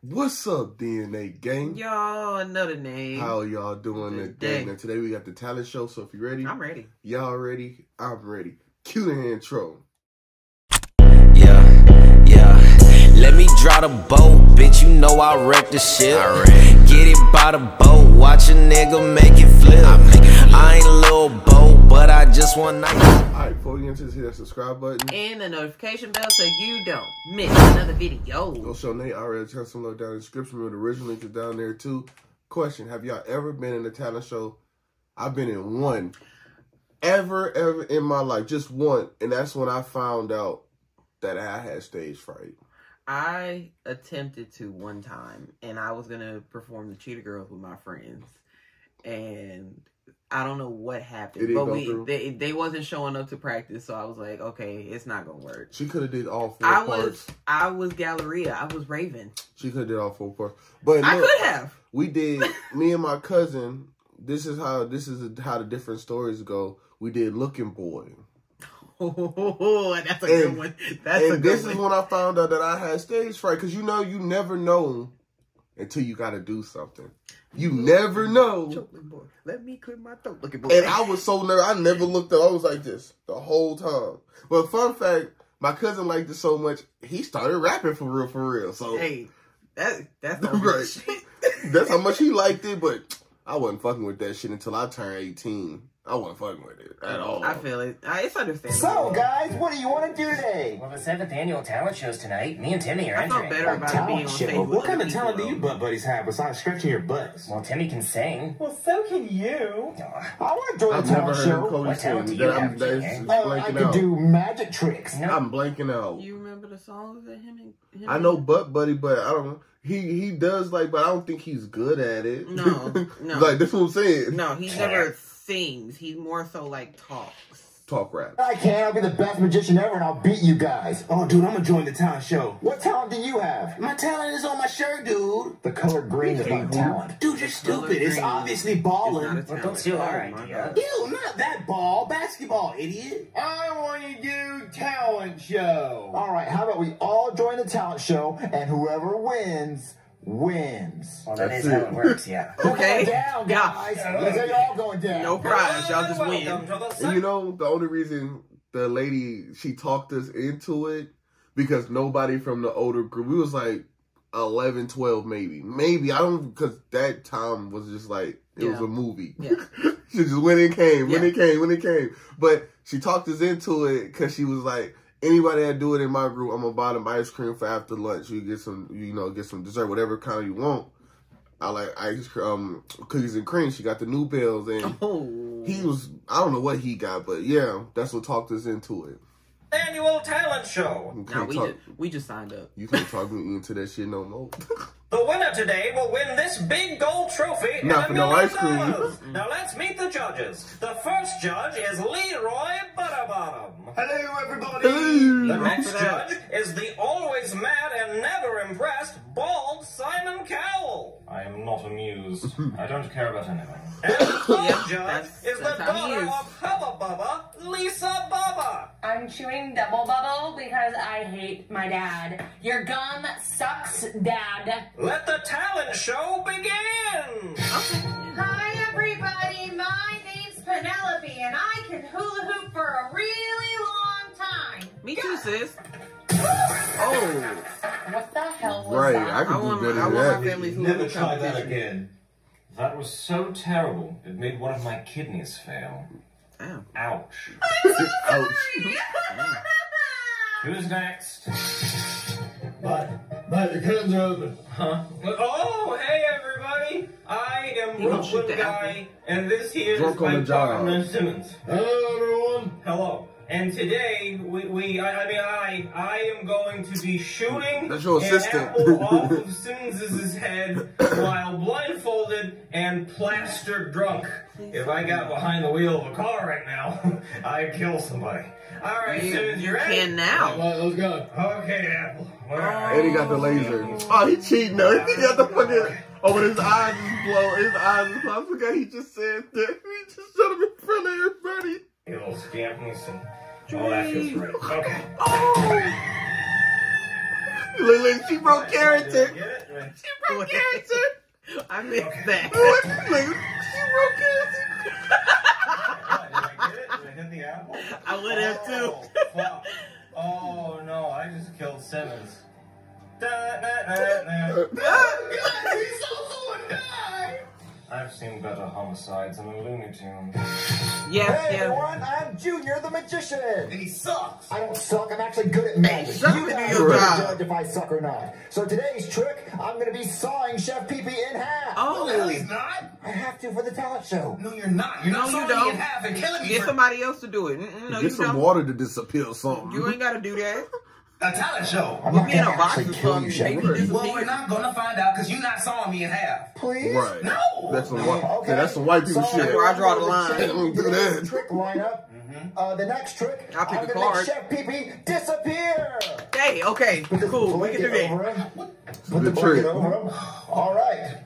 What's up, DNA gang? Y'all, another name. How y'all doing today? And today we got the talent show. So if you ready, I'm ready. Y'all ready? I'm ready. Cue the intro. Yeah, yeah. Let me draw the boat, bitch. You know I wreck the shit. Get it by the boat, watch a nigga make it flip. I ain't a little boat, but I just want to. Alright, before we get into this, hit that subscribe button and the notification bell so you don't miss another video. Go show Nate already turn some love down in the description. The original link is down there too. Question Have y'all ever been in a talent show? I've been in one. Ever, ever in my life. Just one. And that's when I found out that I had stage fright. I attempted to one time, and I was gonna perform the Cheetah Girls with my friends, and I don't know what happened, but we they they wasn't showing up to practice, so I was like, okay, it's not gonna work. She could have did all four I parts. was I was Galleria, I was Raven. She could have did all four parts, but look, I could have. We did. me and my cousin. This is how this is how the different stories go. We did Looking Boy. Oh, that's a and, good one. That's and a good this one. is when I found out that I had stage fright because you know you never know until you got to do something. You never know. Let me clear my throat. Looking boy. And I was so nervous. I never looked up. I was like this the whole time. But fun fact, my cousin liked it so much, he started rapping for real, for real. So hey, that that's right. that's how much he liked it. But I wasn't fucking with that shit until I turned eighteen. I wasn't fucking with it at all. I feel it. It's understandable. So, guys, what do you want to do today? Well, the seventh annual talent show's tonight. Me and Timmy are I entering. I better about it being on show. What kind of talent do you butt buddies have besides stretching your butts? Well, Timmy can sing. Well, so can you. I want to join I've the talent show. Cody what talent do you have, uh, I can do magic tricks. Nope. I'm blanking out. You remember the songs that him and him I know Butt Buddy, but I don't know. He he does like, but I don't think he's good at it. No, no. like that's what I'm saying. No, he's never sings. He's more so like talks. Talk rap. I can. I'll be the best magician ever, and I'll beat you guys. Oh, dude, I'm gonna join the talent show. What talent do you have? My talent is on my shirt, dude. The color green is my talent. Dude, you're stupid. It's obviously balling. Well, don't steal oh our idea. Ew, not that ball. Basketball, idiot. I want to do talent show. All right, how about we all join the talent show, and whoever wins wins. Well, that That's is it. how it works, yeah. okay. down, guys. Yeah. Looks like all going down. No prize. Y'all just win. And you know, the only reason the lady, she talked us into it, because nobody from the older group, we was like 11, 12 maybe. Maybe. I don't, because that time was just like, it yeah. was a movie. Yeah. she just went and came, when yeah. it came, when it came. But she talked us into it because she was like, anybody that do it in my group, I'm gonna buy them ice cream for after lunch. You get some, you know, get some dessert, whatever kind you want. I like ice cream, um, cookies and cream. She got the new bills, and oh. he was, I don't know what he got, but yeah, that's what talked us into it. Annual talent show. Nah, we, talk, just, we just signed up. You can't talk me into that shit no more. The winner today will win this big gold trophy Not and no ice cream. Now let's meet the judges. The first judge is Leroy Butterbottom. Hello, everybody. Hello. The next judge is the always mad and never impressed bald Simon Cowell. I am not amused. I don't care about anything. And judge is the daughter of Hubba Bubba, Lisa Bubba. I'm chewing double bubble because I hate my dad. Your gum sucks, dad. Let the talent show begin! Hi, everybody. My name's Penelope, and I can hula hoop for a really long time. Me too, sis. oh. What hell was right, that? I can I do want, better I than want that. my family's Never try that competition. again. That was so terrible. It made one of my kidneys fail. Damn. Ouch. Ouch. Who's next? But, but the curtains are open. Huh? Oh, hey everybody! I am You gonna shoot Brooklyn T. Guy, and this here is Drunk on my the job. partner Simmons. Hello, everyone. Hello. And today, we, we I, I mean, I, I am going to be shooting That's your an assistant. apple off of Simmons' head while blindfolded and plastered drunk. If I got behind the wheel of a car right now, I'd kill somebody. All right, You, Simmons, you you ready? can now. All right, let's go. Okay, Apple. All right. And he got the oh. laser. Oh, he cheating though. He got the fucking. Oh, but his eyes is blow. His eyes is closed. I forgot he just said that. He just shut him in front of everybody. Oh! You little scamp me some. Oh, that feels right. Okay. look, look, she broke character. She broke character. I missed okay. that. Look, she broke character. I would have too. Oh, oh no, I just killed Simmons. I've seen better homicides in a Looney Tunes. Yeah, hey yeah. everyone, I'm Junior the Magician. And he sucks. I don't suck, I'm actually good at magic. Hey, you guys your can job. judge if I suck or not. So today's trick, I'm gonna be sawing Chef Pee Pee in half. Oh, No, he's not. I have to for the talent show. No, you're not. You're not No, you sawing me don't. in half and killing me Get for somebody else to do it. Mm, mm, no, Get you some don't. water to disappear something. You ain't gotta do that. A talent show. I'm Put not me in gonna a box actually kill you, Shepard. Well, we're not gonna find out because you're not sawing me in half. Please? Right. No. That's some white. Okay. Yeah, that's some white people So, shit. That's where I draw the line. Today's Don't do that. Trick lineup. Uh, the next trick, I'll pick I'm a gonna card. make Chef Pee Pee disappear. Hey, okay, Put the cool. We can do blanket that. over him. Put the the blanket trick. over him. All right.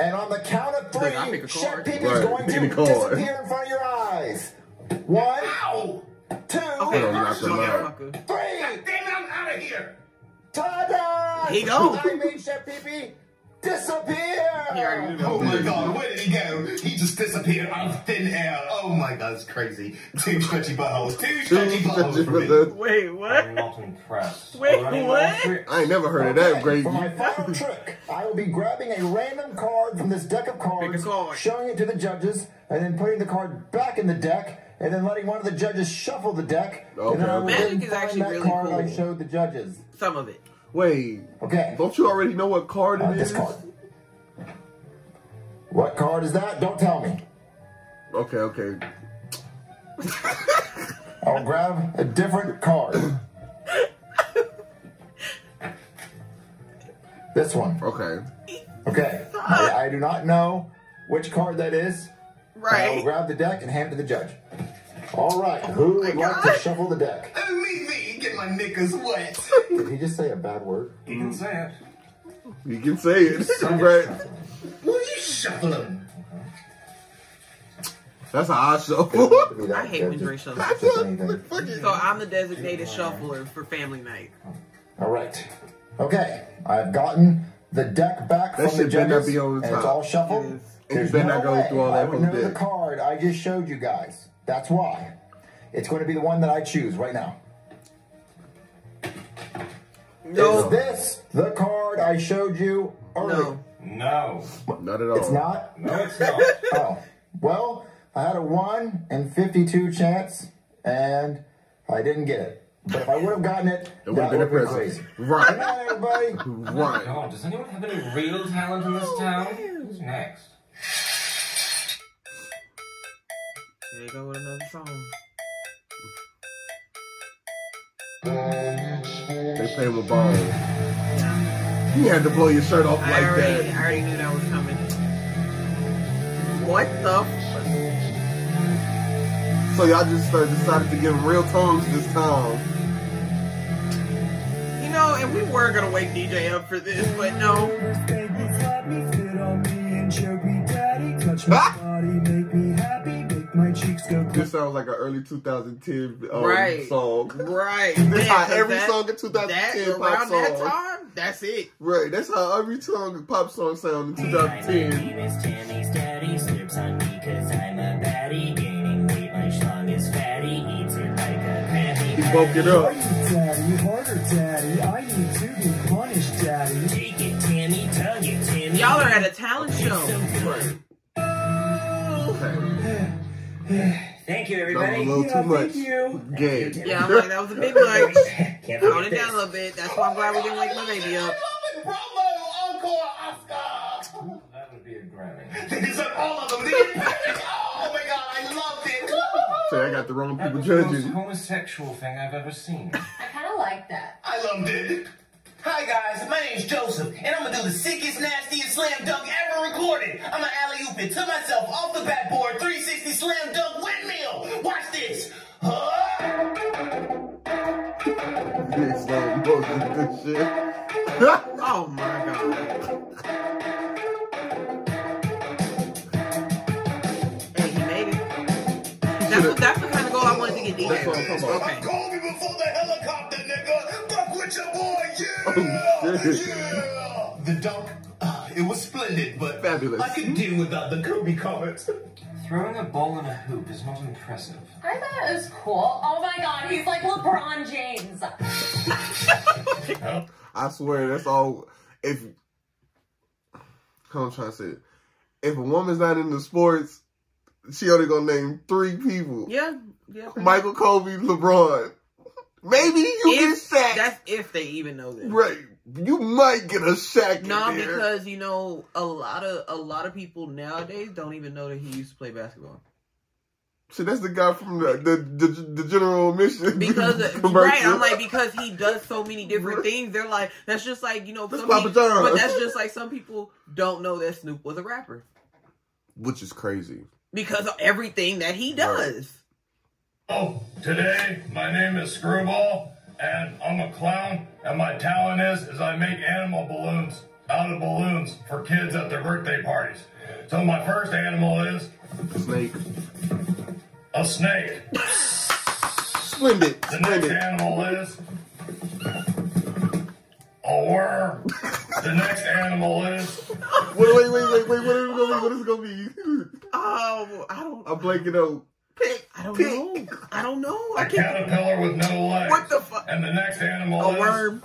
And on the count of three, pick Chef card. Pee Pee's Right, going to card. disappear in front of your eyes. One, Ow! two, Okay, Don't knock them out. motherfucker. three. God damn it, I'm out of here. Ta-da! He go. I made Chef Pee Pee disappear. He already knew that. Oh my god, where did he go? He just disappeared out of thin air. Oh my god, it's crazy. Two stretchy buttholes. Two stretchy buttholes for me. Wait, what? I'm what? not impressed. Wait, what? I ain't never heard of that, Grady. For my final trick, I will be grabbing a random card from this deck of cards, Pick a card. showing it to the judges, and then putting the card back in the deck, and then letting one of the judges shuffle the deck. Okay, and then I will okay. then Magic is actually that really card I cool. showed the judges. Some of it. Wait, Okay. don't you already know what card Uh, it this is? card. What card is that? Don't tell me. Okay, okay. I'll grab a different card. this one. Okay. Okay. I, I do not know which card that is. Right. I'll Right. grab the deck and hand it to the judge. All right. Oh who would like to shuffle the deck? Oh, me, me, get my knickers wet. Did he just say a bad word? You can mm. say it. You can say it. I'm right. Will you shuffle them? That's how I shuffle. To be I hate good, when Dre just- shuffles. So I'm the designated shuffler for family night. All right. Okay. I've gotten the deck back That from the shit judges, be on the and it's all shuffled. It is. And There's you no not go way through all I that would whole know the card I just showed you guys. That's why. It's going to be the one that I choose right now. Is this the card I showed you earlier? No. No. Not at all. It's not? No, it's not. Oh. Well, I had a 1 in 52 chance, and I didn't get it. But if I would have gotten it, It would have been a would have been present. crazy. Good Right. night, everybody. Right. Oh God, does anyone have any real talent in this oh, town? Who's next? Here you go with another song. They pay him a ball. You had to blow your shirt off I like already, that. I already knew that was coming. What the? F- So y'all just uh, decided to give him real tongues this time. you know, and we were gonna wake DJ up for this, but no. This sounds like an early 2010 um, Right. song. Right. That's Man, how 'cause every that- song in 2010 that, pop around that song. time, that's it. Right, that's how every song pop song sound in 2010. Miss Tammy's daddy slips on me cause I'm a baddie. Gaining weight, my schlong is fatty. Eats it like a Krabby He woke it up. Daddy, harder, daddy. I need to be punished, daddy. Take it, Tammy, tug it, Tammy. Y'all are at a talent show. Okay. Thank you, That was a everybody. little too much. you. Gay. Yeah, I'm like, that was a big much. Can't Tone it down a little bit. That's why I'm glad we didn't wake my baby up. Promo, encore, Oscar. That would be a Grammy. They deserve all of them. They did. Oh my god, I loved it. Say I got the wrong That people was the most judging. homosexual thing I've ever seen. I kind of like that. I loved it. Hi guys, my name's Joseph, and I'm gonna do the sickest, nastiest slam dunk ever recorded. I'm gonna alley oop it to myself off the backboard, 360 slam dunk windmill. Watch this. Huh? Big slow motion, shit. Oh my god. Hey, he made it. That's what, that's the kind of goal I wanted to get That's what I'm talking about. Okay. Call me before the helicopter, nigga. Fuck with your boy, yeah. Oh. Yeah. The dunk, uh, it was splendid, but Fabulous. I could do without the Kobe comments. Throwing a ball in a hoop is not impressive. I thought it was cool. Oh my god, he's like LeBron James. I swear, that's all. If how I'm trying to say it, if a woman's not into sports, she only gonna name three people: Yeah, yeah. Michael Kobe, LeBron. Maybe you If- get sacked. That's if they even know that. Right, you might get a sack. No, there. because you know a lot of a lot of people nowadays don't even know that he used to play basketball. So that's the guy from the the, the, the general mission. Because right, I'm like because he does so many different things. They're like that's just like you know That's people, but that's just like some people don't know that Snoop was a rapper which is crazy. because of everything that he does. Oh, today my name is Screwball, and I'm a clown, and my talent is is I make animal balloons out of balloons for kids at their birthday parties. So my first animal is a Snake, a snake. splendid, The next animal is a worm. The next animal is Wait, wait, wait, wait, wait. What is it gonna be? What is it gonna be? Oh, I don't, I'm blanking out. I don't know, I don't know. I a can't. caterpillar with no legs. What the fuck? And the next animal A is worm.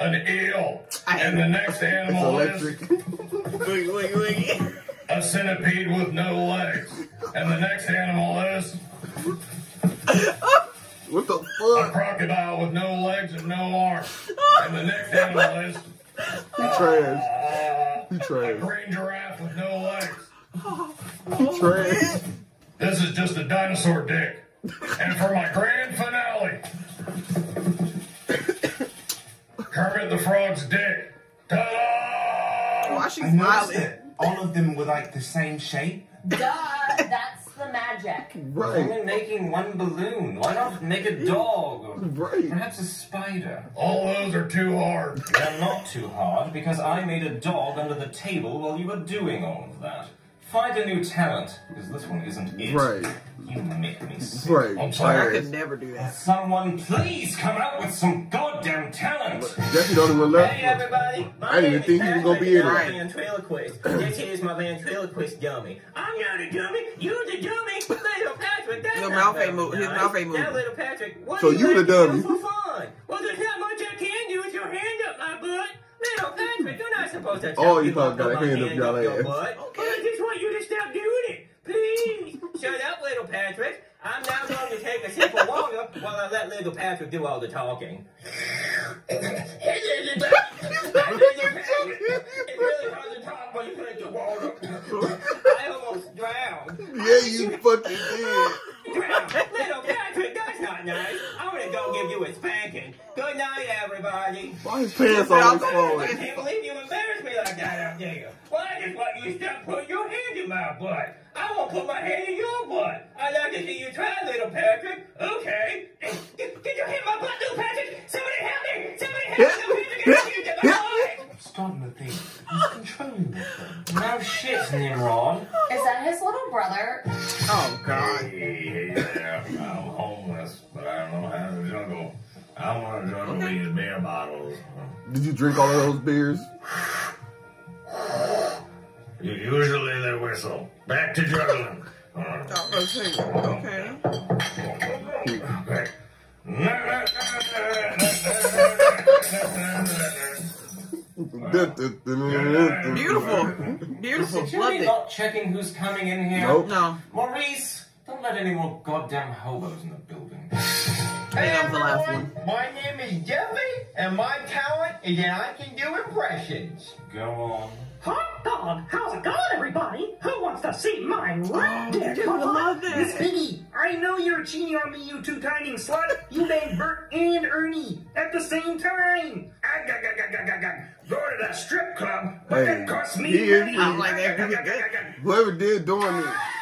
an eel. I- and the next It's animal is electric. Wait, wait, wait. a centipede with no legs. And the next animal is what the fuck? a crocodile with no legs and no arms. And the next animal is He trash. He a green giraffe with no legs. He trash. This is just a dinosaur dick. And for my grand finale, Kermit the Frog's dick. Ta-da! Why she I noticed smiling? that all of them were like the same shape. Duh, that's the magic. Right, Only making one balloon. Why not make a dog? Or right. perhaps a spider? All those are too hard. They're not too hard because I made a dog under the table while you were doing all of that. Find a new talent because this one isn't it. Right, You make me sick. right. I'm I sorry. could never do that. Someone please come out with some goddamn talent. Jesse the only one left. Hey everybody, my I didn't even think he was gonna be in Patrick, it. I'm a ventriloquist. this is my ventriloquist dummy. I'm not a dummy, you're the dummy. Little Patrick, that's Your mouth ain't move- his mouth ain't Now moving. little Patrick, what So you you the dummy. for fun? Well there's not much I can do with your hand up my butt. Little Patrick, you're not supposed to oh, All tell you people thought got a hand up y'all your ass. butt. Okay. I just want you to stop doing it. Please. Shut up, little Patrick. I'm now going to take a sip of water while I let little Patrick do all the talking. It's really hard to talk when you drink the water. I almost drowned. Yeah, you fucking did. Drowned. Little Patrick, that's not nice. I'm gonna go give you a spanking. Good night, everybody. Why his pants always I can't believe you embarrassed me like that out there. Well, I just want you to stop putting your hand in my butt. I won't put my hand in your butt. I'd like to see you try, little Patrick. Okay. Did, did you hit my butt, little Patrick? Somebody help me! Somebody help me! Little Patrick, I need you to get my. Starting to think he's controlling this thing. No shit, Nimrod. Is that his little brother? Oh God. Hey, yeah, I'm homeless, but I don't know how to juggle. I want to juggle these beer bottles. Did you drink all of those beers? Usually they whistle. Back to juggling. Okay. Okay. okay. Beautiful. Beautiful. Loved Security it. not checking who's coming in here. Nope. No. Maurice, don't let any more goddamn hobos in the building. I think that was the last one. My name is Jeffy, and my talent is that I can do impressions. Go on. Hot dog! How's it going, everybody? Who wants to see my Oh, red dick? dude, I love Miss that. Piggy, I know you're cheating on me, you two-timing slut. You made Bert and Ernie at the same time. Ag, ag, ag, ag, ag, ag, ag. Go to that strip club, but Hey, it cost me he is money. pretty- I like that. Whoever did doing it. Ah!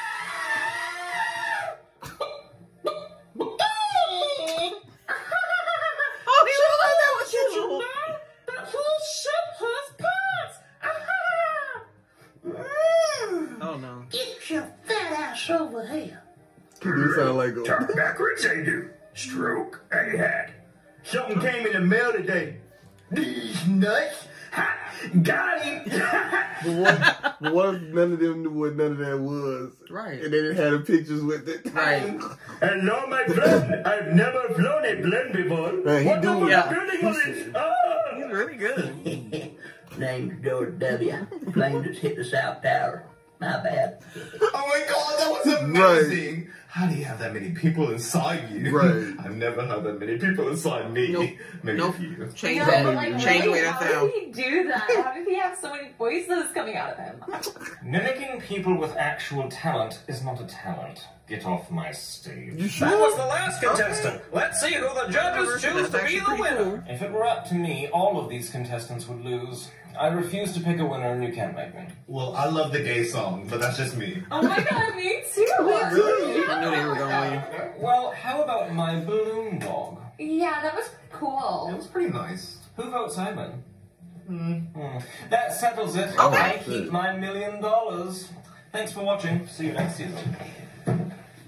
Over here. He do sound like a Talk backwards, I do. Stroke, I had. Something came in the mail today. These nuts. Ha, got him. but, what, what if none of them knew what none of that was? Right. And they didn't have the pictures with it. Right. Hello, my friend. I've never flown a plane before. Man, he what do- the yeah. building on this? Ah. He's really good. Name's George W. Plane just hit the South Tower. My bad. Oh my god, that was amazing! How do you have that many people inside you? Right. I've never had that many people inside me. Nope. Maybe Nope. a few. Change No, that. but like, Change the way really, that how sounds. did he do that? How did he have so many voices coming out of him? Mimicking people with actual talent is not a talent. Get off my stage. You sure? That was the last contestant. Let's see who the judges choose to be the winner. cool. If it were up to me, all of these contestants would lose. I refuse to pick a winner, and you can't make me. Well, I love the gay song, but that's just me. Oh my god, me too! I knew they were going to win. Well, how about my balloon dog? Yeah, that was cool. It was pretty nice. Who votes Simon? Hmm. That settles it. Okay. I keep my million dollars. Thanks for watching. See you next season.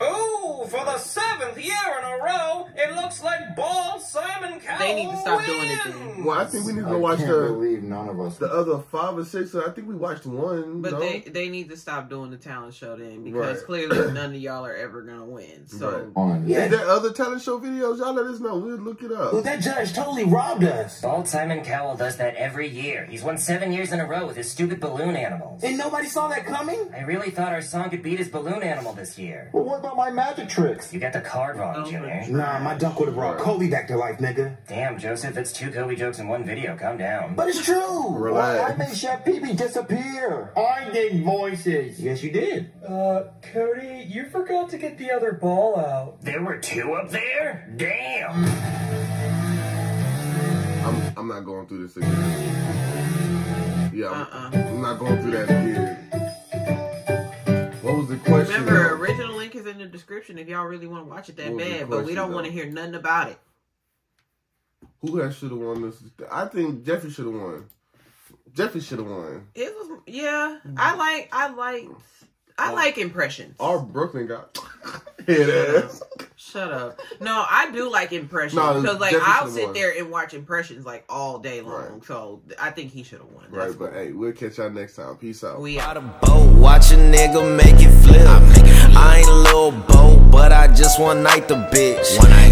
Oh! Ooh, for the seventh year in a row, it looks like bald Simon Cowell They need to stop doing it then. Well, I think we need to I watch can't the believe none of us. the other five or six. I think we watched one. But no? they they need to stop doing the talent show then because Right. clearly none of y'all are ever gonna win. So Right. on. Is there other talent show videos? Y'all let us know. We'll look it up. Well, that judge totally robbed us. Bald Simon Cowell does that every year. He's won seven years in a row with his stupid balloon animals. And nobody saw that coming? I really thought our song could beat his balloon animal this year. Well, what about my magic tricks? You got the card Oh, wrong, Junior. Nah, my duck would have brought Kobe back to life, nigga. Damn, Joseph, it's two Kobe jokes in one video. Calm down. But it's true. Well, Relax. I made Chef Pee disappear. I did voices. Yes, you did. Uh, Cody, you forgot to get the other ball out. There were two up there? Damn. I'm I'm not going through this again. Yeah, Uh-uh. I'm not going through that again. What was the question? remember, original link is in the description if y'all really want to watch it that bad. But we don't want to hear nothing about it. Who has should have won this? I think Jeffrey should have won. Jeffrey should have won. It was yeah. I like I like I like impressions. Or Brooklyn got head ass. Shut up. No, I do like impressions No, because like I'll sit won. there and watch impressions like all day long. Right. So I think he should have won. Right, but hey, we'll catch y'all next time. Peace out. We By the boat, watch a nigga make it flip. I ain't a little boat, but I just one night the bitch. One night, they don't